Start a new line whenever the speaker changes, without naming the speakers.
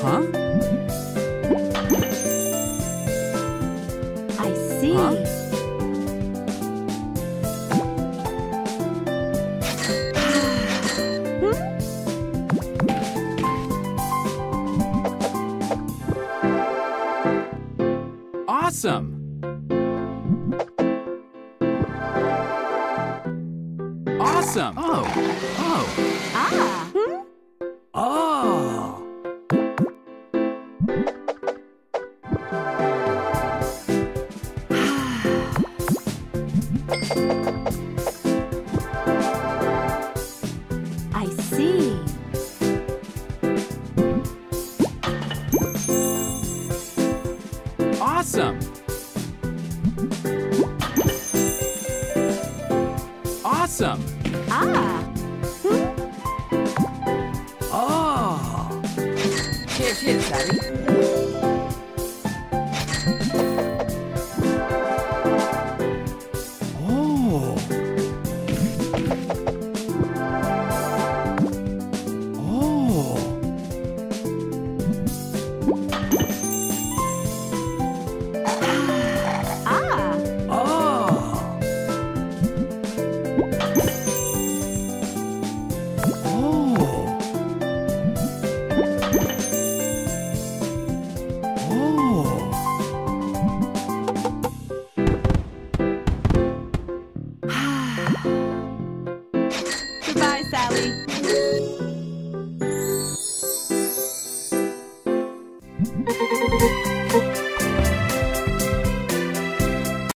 Huh?
I see. Awesome! Awesome! Oh, oh. Awesome! Awesome!
Ah! Goodbye, Sally.